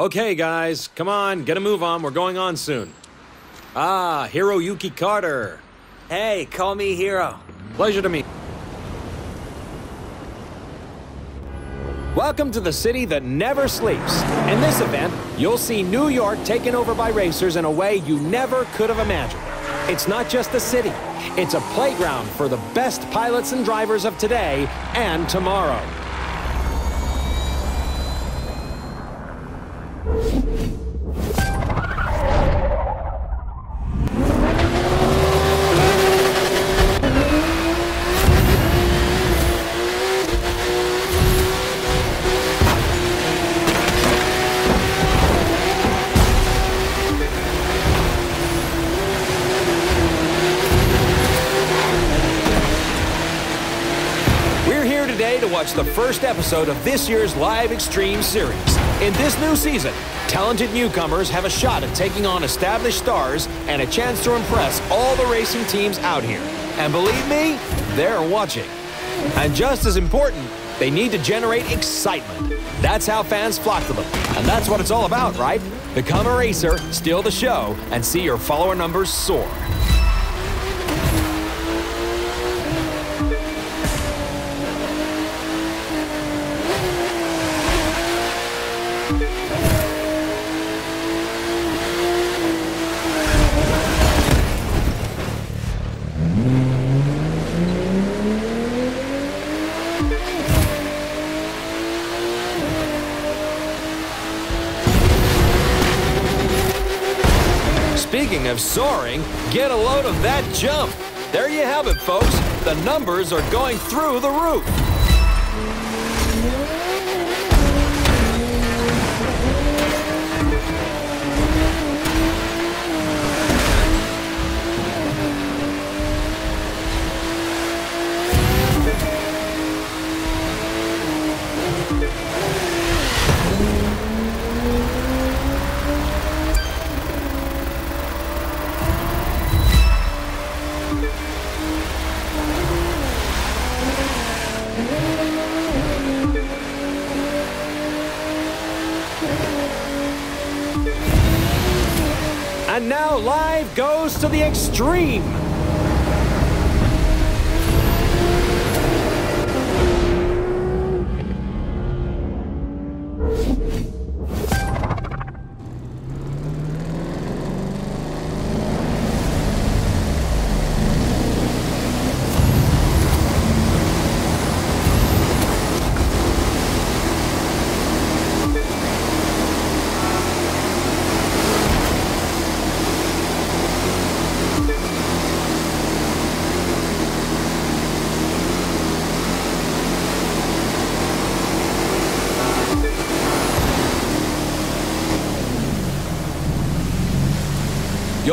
Okay, guys, come on, get a move on. We're going on soon. Ah, Hiroyuki Carter. Hey, call me Hiro. Pleasure to meet. Welcome to the city that never sleeps. In this event, you'll see New York taken over by racers in a way you never could have imagined. It's not just a city, it's a playground for the best pilots and drivers of today and tomorrow. Watch the first episode of this year's live Extreme series. In this new season, talented newcomers have a shot at taking on established stars and a chance to impress all the racing teams out here. And believe me, they're watching. And just as important, they need to generate excitement. That's how fans flock to them. And that's what it's all about, right? Become a racer, steal the show, and see your follower numbers soar. Speaking of soaring, get a load of that jump. There you have it, folks. The numbers are going through the roof. To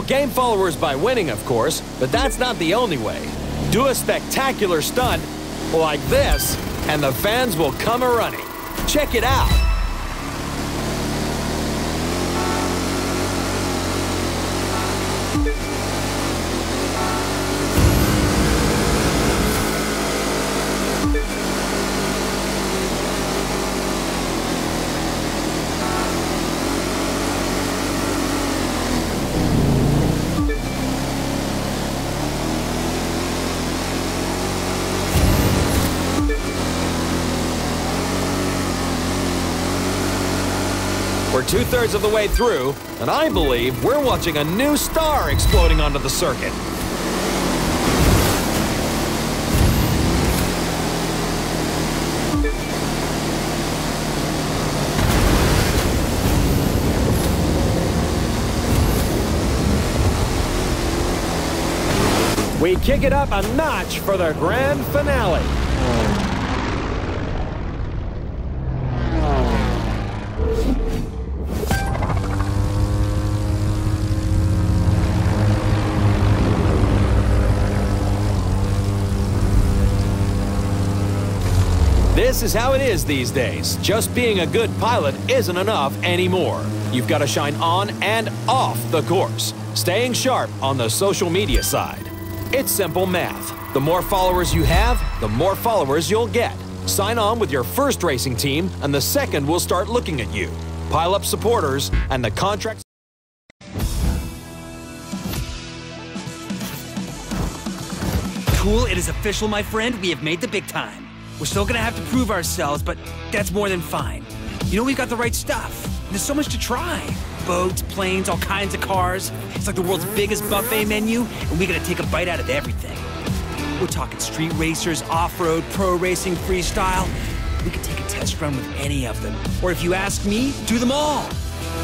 You'll gain followers by winning, of course, but that's not the only way. Do a spectacular stunt like this, and the fans will come a running. Check it out. We're two thirds of the way through, and I believe we're watching a new star exploding onto the circuit. We kick it up a notch for the grand finale. Oh. This is how it is these days. Just being a good pilot isn't enough anymore. You've got to shine on and off the course, staying sharp on the social media side. It's simple math. The more followers you have, the more followers you'll get. Sign on with your first racing team, and the second will start looking at you. pile up supporters, and the contract. Cool, it is official, my friend. We have made the big time. We're still gonna have to prove ourselves, but that's more than fine. You know, we've got the right stuff. There's so much to try. Boats, planes, all kinds of cars. It's like the world's biggest buffet menu, and we gotta take a bite out of everything. We're talking street racers, off-road, pro racing, freestyle. We could take a test run with any of them. Or if you ask me, do them all.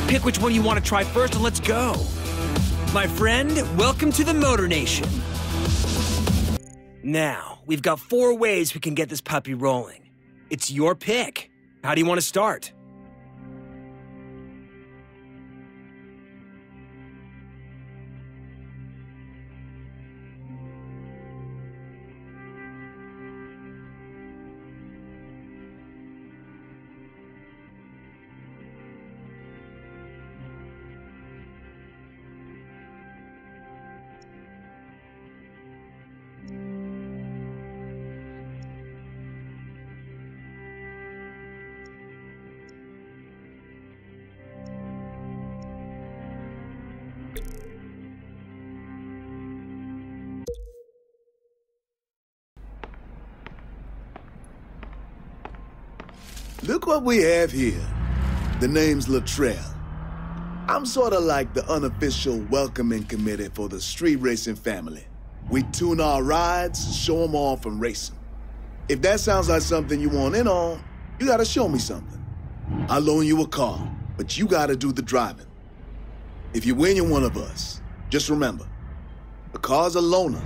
Pick which one you want to try first and let's go. My friend, welcome to the Motornation. Now, we've got four ways we can get this puppy rolling. It's your pick. How do you want to start? Look what we have here. The name's Latrell. I'm sort of like the unofficial welcoming committee for the street racing family. We tune our rides, show them off, and race them. If that sounds like something you want in on, you gotta show me something. I'll loan you a car, but you gotta do the driving. If you win, you're one of us. Just remember, the car's a loaner.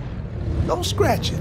Don't scratch it.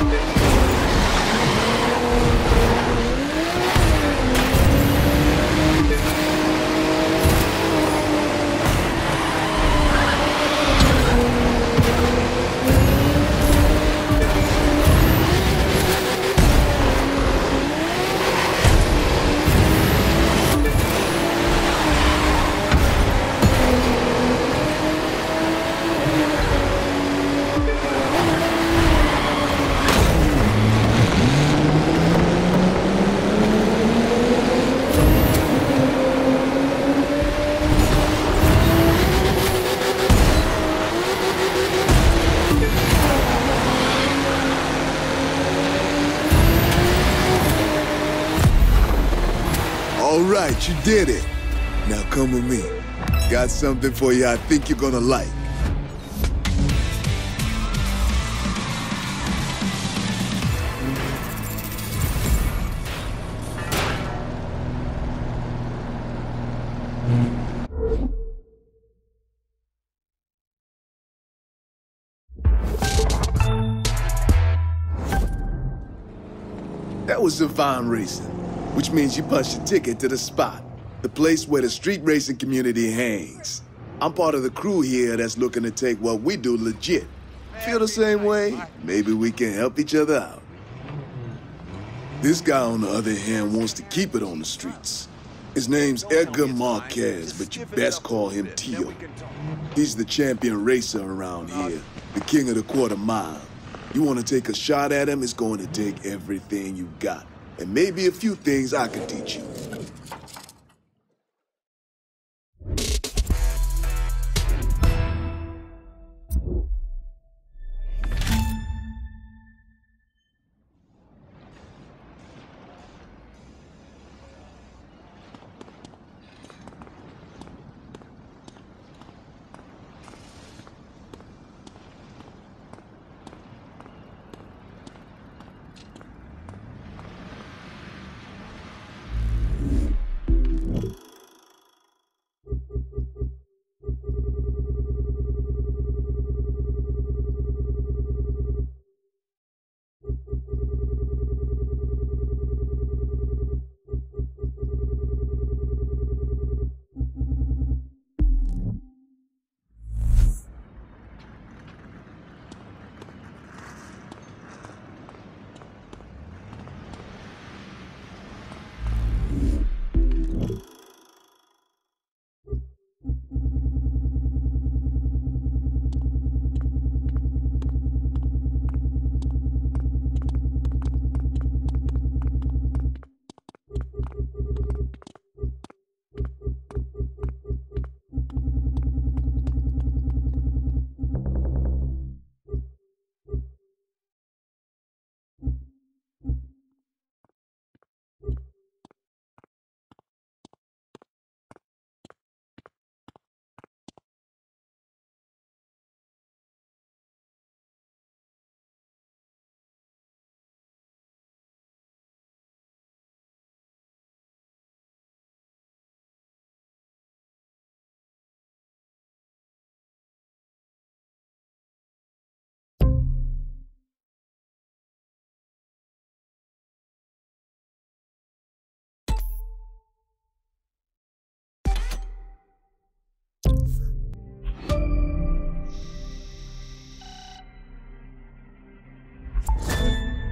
All did it. Now come with me. Got something for you I think you're gonna like. That was some fine racing, which means you punched your ticket to the spot, the place where the street racing community hangs. I'm part of the crew here that's looking to take what we do legit. Feel the same way? Maybe we can help each other out. This guy, on the other hand, wants to keep it on the streets. His name's Edgar Marquez, but you best call him Tio. He's the champion racer around here. the king of the quarter mile. You want to take a shot at him, it's going to take everything you got. And maybe a few things I can teach you.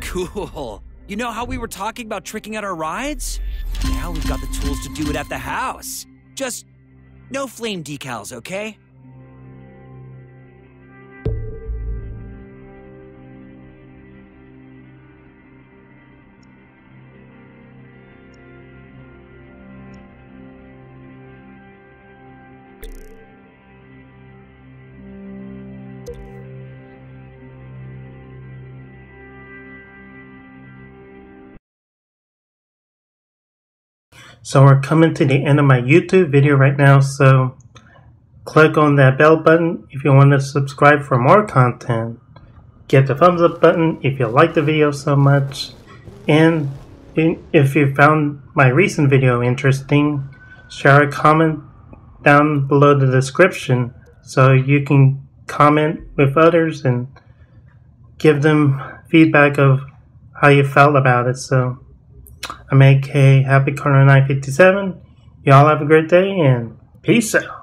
Cool. You know how we were talking about tricking out our rides? Now we've got the tools to do it at the house. Just no flame decals, okay? So we're coming to the end of my YouTube video right now, so click on that bell button if you want to subscribe for more content. Get the thumbs up button if you like the video so much. And if you found my recent video interesting, share a comment down below the description so you can comment with others and give them feedback of how you felt about it. So I'm AK HappyKarlo957. Y'all have a great day and peace out.